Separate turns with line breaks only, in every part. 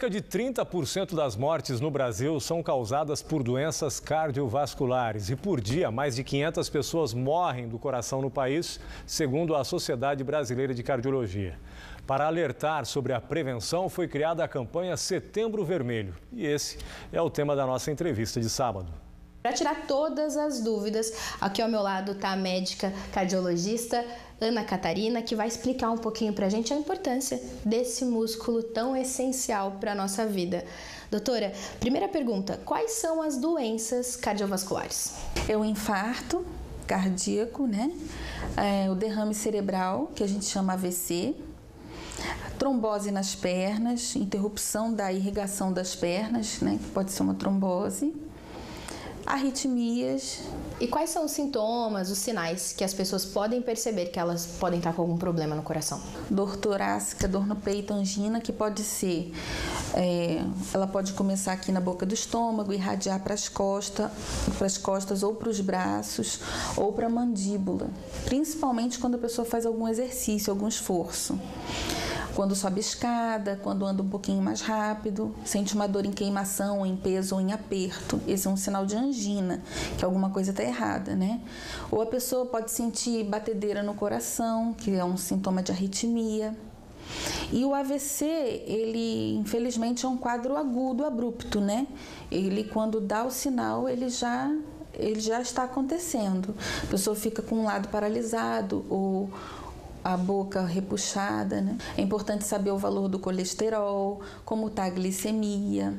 Cerca de 30% das mortes no Brasil são causadas por doenças cardiovasculares e por dia mais de 500 pessoas morrem do coração no país, segundo a Sociedade Brasileira de Cardiologia. Para alertar sobre a prevenção, foi criada a campanha Setembro Vermelho. E esse é o tema da nossa entrevista de sábado.
Para tirar todas as dúvidas, aqui ao meu lado está a médica cardiologista Ana Catarina, que vai explicar um pouquinho para a gente a importância desse músculo tão essencial para a nossa vida. Doutora, primeira pergunta: quais são as doenças cardiovasculares?
É o infarto cardíaco, né? É o derrame cerebral, que a gente chama AVC, trombose nas pernas, interrupção da irrigação das pernas, né? Que pode ser uma trombose arritmias.
E quais são os sintomas, os sinais que as pessoas podem perceber que elas podem estar com algum problema no coração?
Dor torácica, dor no peito, angina, que pode ser. É, ela pode começar aqui na boca do estômago, irradiar para as costas, para as costas ou para os braços ou para a mandíbula, principalmente quando a pessoa faz algum exercício, algum esforço quando sobe escada, quando anda um pouquinho mais rápido, sente uma dor em queimação, em peso ou em aperto. Esse é um sinal de angina, que alguma coisa está errada, né? Ou a pessoa pode sentir batedeira no coração, que é um sintoma de arritmia. E o AVC, ele infelizmente é um quadro agudo, abrupto, né? Ele quando dá o sinal, ele já ele já está acontecendo. A pessoa fica com um lado paralisado ou a boca repuxada. Né? É importante saber o valor do colesterol, como está a glicemia,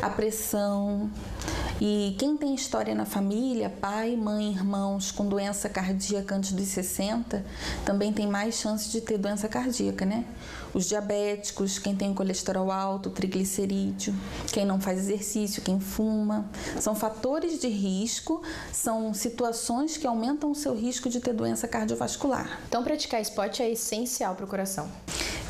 a pressão. E quem tem história na família, pai, mãe, irmãos com doença cardíaca antes dos 60, também tem mais chance de ter doença cardíaca, né? Os diabéticos, quem tem colesterol alto, triglicerídeo, quem não faz exercício, quem fuma, são fatores de risco, são situações que aumentam o seu risco de ter doença cardiovascular.
Então, praticar esporte é essencial para o coração.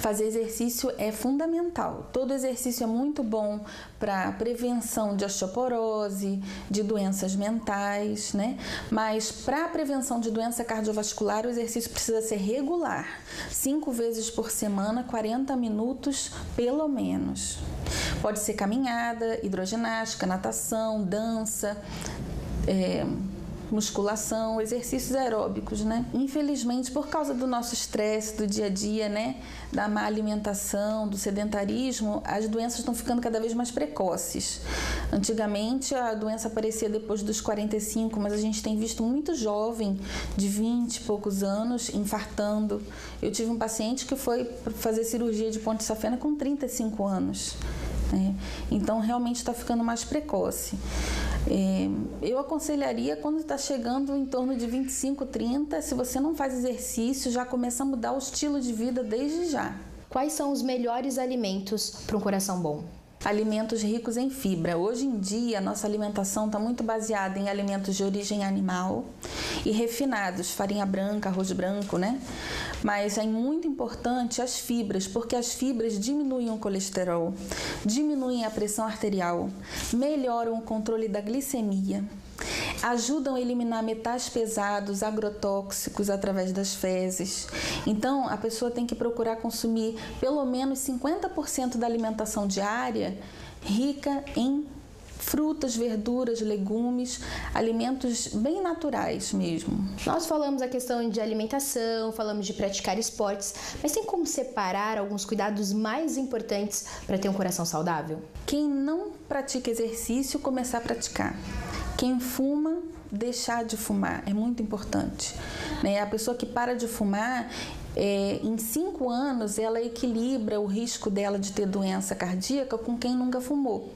Fazer exercício é fundamental. Todo exercício é muito bom para prevenção de osteoporose, de doenças mentais, né? Mas para prevenção de doença cardiovascular, o exercício precisa ser regular, cinco vezes por semana, 40 minutos pelo menos. Pode ser caminhada, hidroginástica, natação, dança. É, musculação, exercícios aeróbicos, né? Infelizmente, por causa do nosso estresse do dia a dia, né, da má alimentação, do sedentarismo, as doenças estão ficando cada vez mais precoces. Antigamente a doença aparecia depois dos 45, mas a gente tem visto muito jovem de 20 e poucos anos infartando. Eu tive um paciente que foi fazer cirurgia de ponte safena com 35 anos. Né? Então realmente está ficando mais precoce. É, eu aconselharia quando está chegando em torno de 25, 30, se você não faz exercício, já começa a mudar o estilo de vida desde já.
Quais são os melhores alimentos para um coração bom?
Alimentos ricos em fibra. Hoje em dia, nossa alimentação está muito baseada em alimentos de origem animal e refinados, farinha branca, arroz branco, né? Mas é muito importante as fibras, porque as fibras diminuem o colesterol, diminuem a pressão arterial, melhoram o controle da glicemia, ajudam a eliminar metais pesados, agrotóxicos através das fezes. Então, a pessoa tem que procurar consumir pelo menos 50% da alimentação diária rica em frutas, verduras, legumes, alimentos bem naturais mesmo.
Nós falamos a questão de alimentação, falamos de praticar esportes, mas tem como separar alguns cuidados mais importantes para ter um coração saudável?
Quem não pratica exercício, começar a praticar. Quem fuma, deixar de fumar é muito importante. Né? A pessoa que para de fumar, é, em cinco anos, ela equilibra o risco dela de ter doença cardíaca com quem nunca fumou.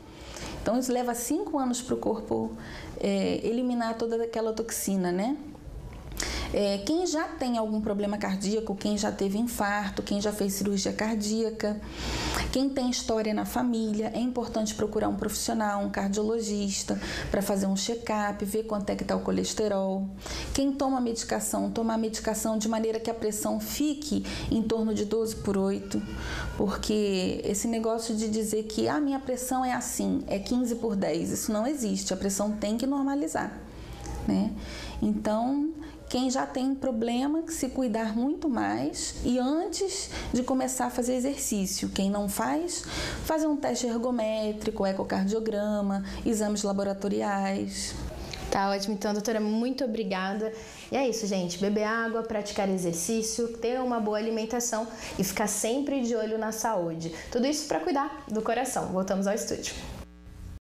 Então, isso leva cinco anos para o corpo é, eliminar toda aquela toxina, né? É, quem já tem algum problema cardíaco, quem já teve infarto, quem já fez cirurgia cardíaca, quem tem história na família, é importante procurar um profissional, um cardiologista, para fazer um check-up, ver quanto é que está o colesterol. Quem toma medicação, tomar medicação de maneira que a pressão fique em torno de 12 por 8, porque esse negócio de dizer que a ah, minha pressão é assim, é 15 por 10, isso não existe, a pressão tem que normalizar. Né? Então, quem já tem problema, se cuidar muito mais e antes de começar a fazer exercício. Quem não faz, fazer um teste ergométrico, ecocardiograma, exames laboratoriais.
Tá ótimo, então, doutora, muito obrigada. E é isso, gente. Beber água, praticar exercício, ter uma boa alimentação e ficar sempre de olho na saúde. Tudo isso para cuidar do coração. Voltamos ao estúdio.